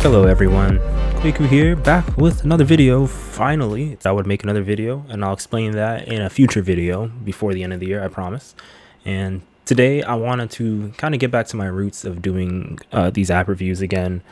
Hello everyone, Kwaku here, back with another video, finally. I would make another video, and I'll explain that in a future video before the end of the year, I promise. And today I wanted to kind of get back to my roots of doing uh, these app reviews again,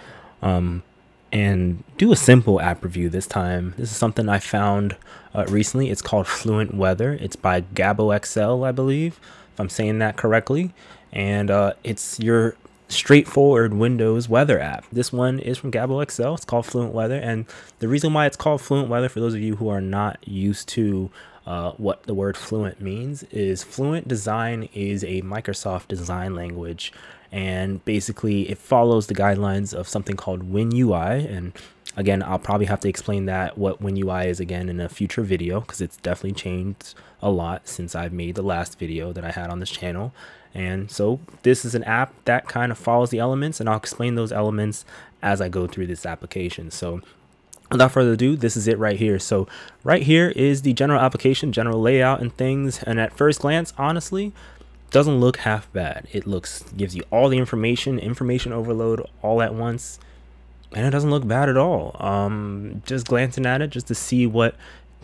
um, and do a simple app review this time. This is something I found uh, recently. It's called Fluent Weather. It's by gabboxl, I believe, if I'm saying that correctly. And uh, it's your straightforward Windows weather app. This one is from gabboxl. It's called Fluent Weather. And the reason why it's called Fluent Weather, for those of you who are not used to uh, what the word fluent means, is Fluent Design is a Microsoft design language. And basically, it follows the guidelines of something called WinUI. And again, I'll probably have to explain that what WinUI is again in a future video because it's definitely changed a lot since I've made the last video that I had on this channel. And so this is an app that kind of follows the elements and I'll explain those elements as I go through this application. So without further ado, this is it right here. So right here is the general application, general layout and things. And at first glance, honestly, doesn't look half bad. It looks, gives you all the information, information overload all at once. And it doesn't look bad at all. Um, just glancing at it just to see what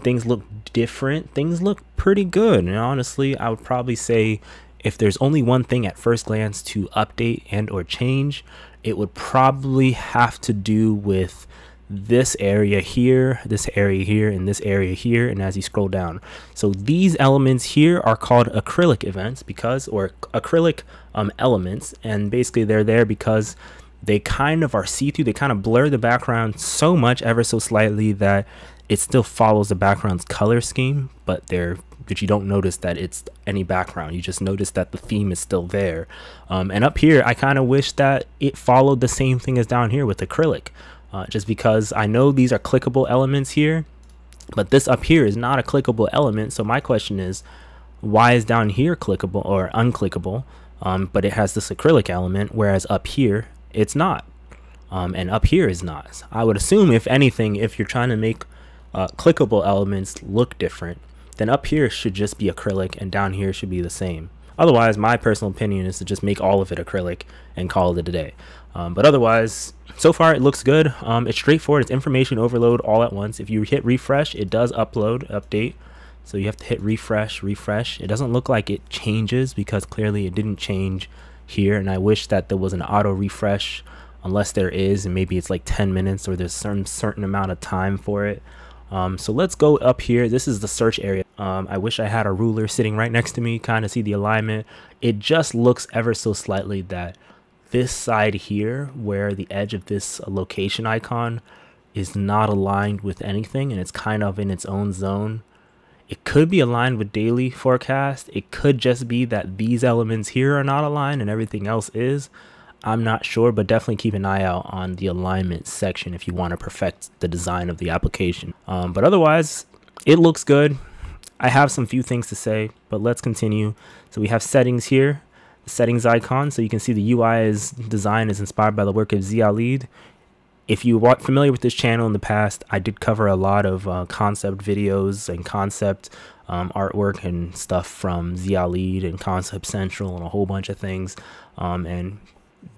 things look different. Things look pretty good. And honestly, I would probably say if there's only one thing at first glance to update and or change, it would probably have to do with this area here, this area here, and this area here, and as you scroll down. So these elements here are called acrylic events because, or acrylic um, elements, and basically they're there because they kind of are see-through, they kind of blur the background so much ever so slightly that it still follows the background's color scheme, but they're but you don't notice that it's any background. You just notice that the theme is still there. Um, and up here, I kind of wish that it followed the same thing as down here with acrylic, uh, just because I know these are clickable elements here, but this up here is not a clickable element. So my question is, why is down here clickable or unclickable, um, but it has this acrylic element, whereas up here, it's not. Um, and up here is not. I would assume, if anything, if you're trying to make uh, clickable elements look different, then up here should just be acrylic and down here should be the same. Otherwise, my personal opinion is to just make all of it acrylic and call it a day. Um, but otherwise, so far it looks good. Um, it's straightforward. It's information overload all at once. If you hit refresh, it does upload, update. So you have to hit refresh, refresh. It doesn't look like it changes because clearly it didn't change here. And I wish that there was an auto refresh unless there is, and maybe it's like 10 minutes or there's some certain amount of time for it. Um, so let's go up here. This is the search area. Um, I wish I had a ruler sitting right next to me, kind of see the alignment. It just looks ever so slightly that this side here, where the edge of this location icon is not aligned with anything and it's kind of in its own zone. It could be aligned with daily forecast. It could just be that these elements here are not aligned and everything else is. I'm not sure, but definitely keep an eye out on the alignment section if you want to perfect the design of the application. Um, but otherwise, it looks good. I have some few things to say, but let's continue. So we have settings here, settings icon. So you can see the UI is design is inspired by the work of Ziad If you are familiar with this channel in the past, I did cover a lot of uh, concept videos and concept um, artwork and stuff from Ziad and Concept Central and a whole bunch of things. Um, and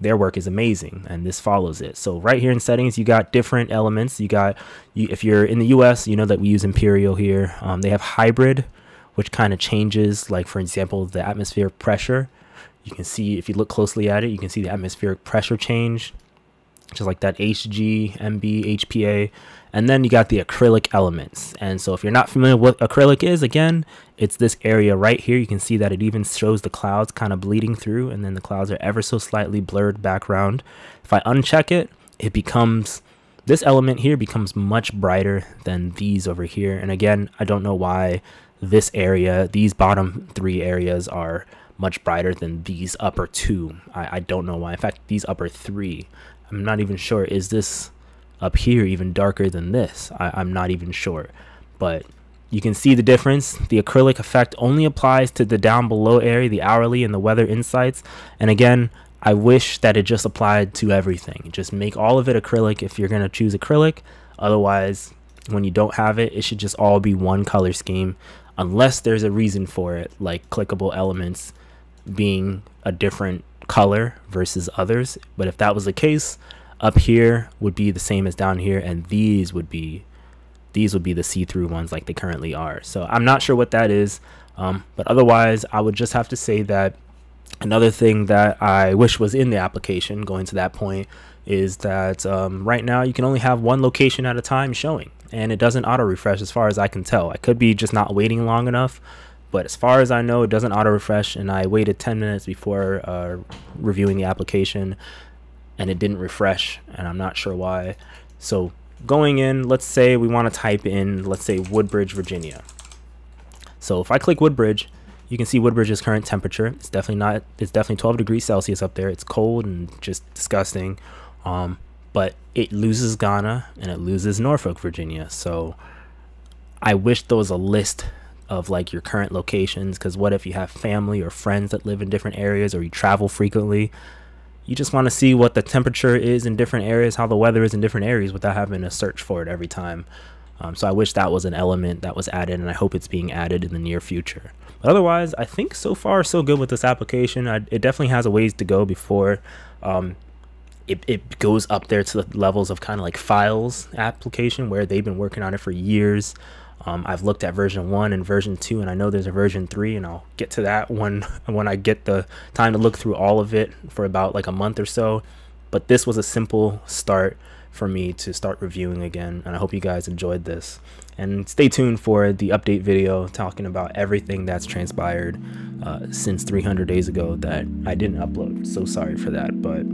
their work is amazing and this follows it. So right here in settings you got different elements. You got you, if you're in the us you know that we use imperial here. Um, they have hybrid which kind of changes like for example the atmospheric pressure. You can see if you look closely at it you can see the atmospheric pressure change just like that hg mb hpa and then you got the acrylic elements. And so if you're not familiar with what acrylic is, again, it's this area right here. You can see that it even shows the clouds kind of bleeding through and then the clouds are ever so slightly blurred background. If I uncheck it, it becomes, this element here becomes much brighter than these over here. And again, I don't know why this area, these bottom three areas are much brighter than these upper two. I, I don't know why. In fact, these upper three, I'm not even sure. Is this up here even darker than this. I, I'm not even sure. But you can see the difference. The acrylic effect only applies to the down below area, the hourly and the weather insights. And again, I wish that it just applied to everything. Just make all of it acrylic if you're going to choose acrylic. Otherwise, when you don't have it, it should just all be one color scheme unless there's a reason for it, like clickable elements being a different color versus others. But if that was the case, up here would be the same as down here and these would be these would be the see-through ones like they currently are so i'm not sure what that is um, but otherwise i would just have to say that another thing that i wish was in the application going to that point is that um, right now you can only have one location at a time showing and it doesn't auto refresh as far as i can tell i could be just not waiting long enough but as far as I know, it doesn't auto refresh. And I waited 10 minutes before uh, reviewing the application and it didn't refresh. And I'm not sure why. So going in, let's say we want to type in, let's say Woodbridge, Virginia. So if I click Woodbridge, you can see Woodbridge's current temperature. It's definitely not, it's definitely 12 degrees Celsius up there. It's cold and just disgusting. Um, but it loses Ghana and it loses Norfolk, Virginia. So I wish there was a list of like your current locations because what if you have family or friends that live in different areas or you travel frequently? You just want to see what the temperature is in different areas how the weather is in different areas without having to search for it every time. Um, so i wish that was an element that was added and i hope it's being added in the near future. But otherwise i think so far so good with this application. I, it definitely has a ways to go before um, it, it goes up there to the levels of kind of like files application where they've been working on it for years um, I've looked at version one and version two, and I know there's a version three, and I'll get to that when when I get the time to look through all of it for about like a month or so. But this was a simple start for me to start reviewing again, and I hope you guys enjoyed this. And stay tuned for the update video talking about everything that's transpired uh, since 300 days ago that I didn't upload. So sorry for that, but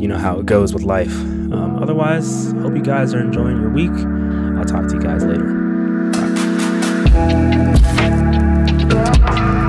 you know how it goes with life. Um, otherwise, hope you guys are enjoying your week. I'll talk to you guys later. You.